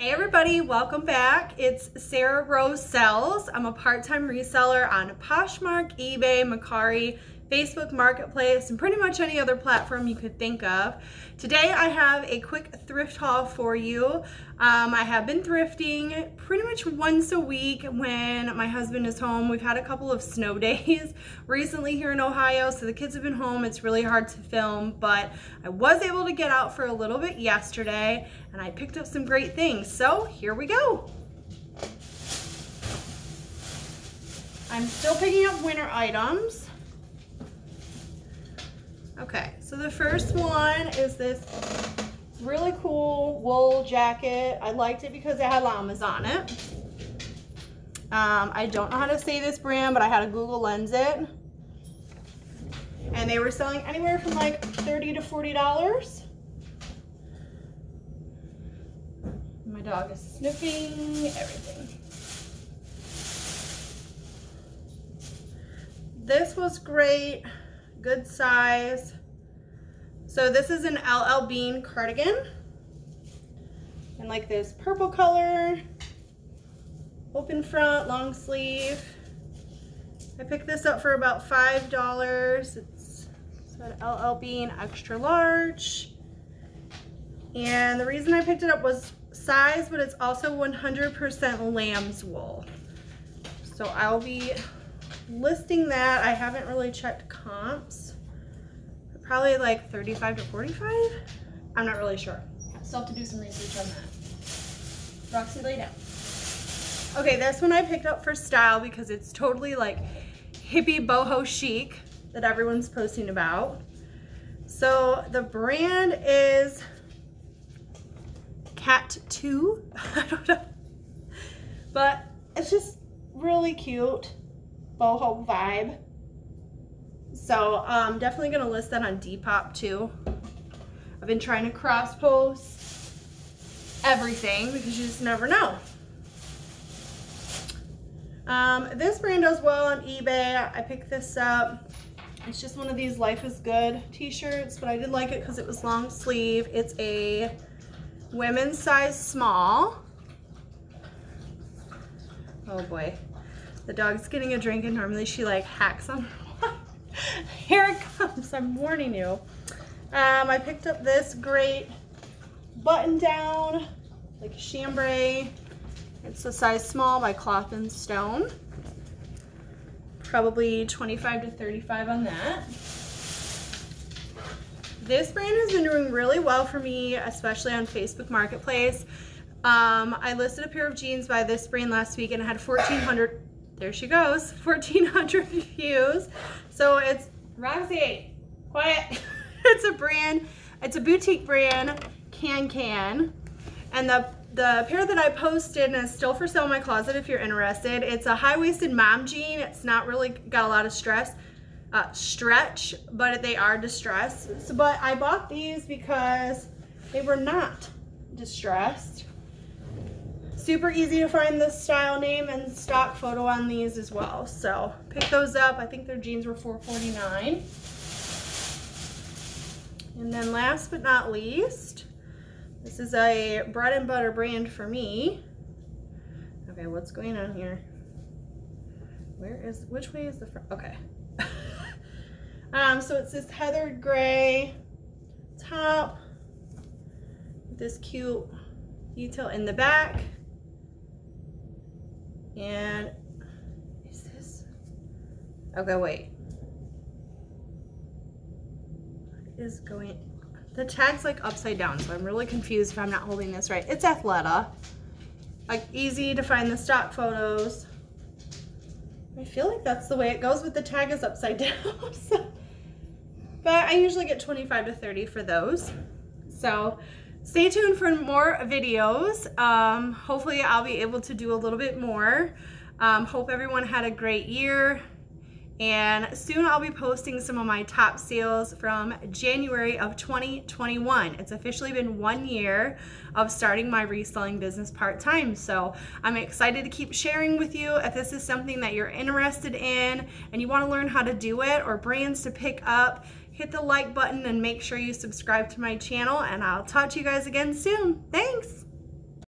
Hey everybody, welcome back. It's Sarah Rose Sells. I'm a part-time reseller on Poshmark, eBay, Mercari, Facebook Marketplace, and pretty much any other platform you could think of. Today I have a quick thrift haul for you. Um, I have been thrifting pretty much once a week when my husband is home. We've had a couple of snow days recently here in Ohio, so the kids have been home. It's really hard to film, but I was able to get out for a little bit yesterday, and I picked up some great things. So here we go. I'm still picking up winter items. Okay, so the first one is this really cool wool jacket. I liked it because it had llamas on it. Um, I don't know how to say this brand, but I had to Google Lens it. And they were selling anywhere from like 30 to $40. My dog is sniffing everything. This was great good size. So this is an LL Bean cardigan. And like this purple color, open front, long sleeve. I picked this up for about $5. It's an LL Bean extra large. And the reason I picked it up was size, but it's also 100% lamb's wool. So I'll be listing that. I haven't really checked comps. Probably like 35 to 45. I'm not really sure. Still have to do some research on that. Roxy, lay down. Okay, this one I picked up for style because it's totally like hippie boho chic that everyone's posting about. So the brand is Cat 2. I don't know. But it's just really cute boho vibe. So I'm um, definitely gonna list that on Depop too. I've been trying to cross post everything because you just never know. Um, this brand does well on eBay. I picked this up. It's just one of these Life is Good t-shirts, but I did like it because it was long sleeve. It's a women's size small. Oh boy. The dog's getting a drink and normally she like hacks on Here it comes, I'm warning you. Um, I picked up this great button down, like chambray. It's a size small by Cloth and Stone. Probably 25 to 35 on that. This brand has been doing really well for me, especially on Facebook Marketplace. Um, I listed a pair of jeans by this brand last week and it had 1,400 there she goes, 1,400 views. So it's Roxy, quiet. it's a brand, it's a boutique brand, KanCan. And the, the pair that I posted is still for sale in my closet if you're interested. It's a high-waisted mom jean. It's not really got a lot of stress, uh, stretch, but they are distressed. So, but I bought these because they were not distressed. Super easy to find the style name and stock photo on these as well. So pick those up. I think their jeans were $4.49. And then last but not least, this is a bread and butter brand for me. Okay, what's going on here? Where is, which way is the front? Okay. um, so it's this heathered gray top, with this cute detail in the back. And is this? Okay, wait. Is going? The tag's like upside down, so I'm really confused if I'm not holding this right. It's Athleta. Like easy to find the stock photos. I feel like that's the way it goes with the tag is upside down. so, but I usually get 25 to 30 for those. So stay tuned for more videos. Um, hopefully I'll be able to do a little bit more. Um, hope everyone had a great year. And soon I'll be posting some of my top sales from January of 2021. It's officially been one year of starting my reselling business part-time. So I'm excited to keep sharing with you if this is something that you're interested in and you wanna learn how to do it or brands to pick up, hit the like button and make sure you subscribe to my channel and I'll talk to you guys again soon. Thanks.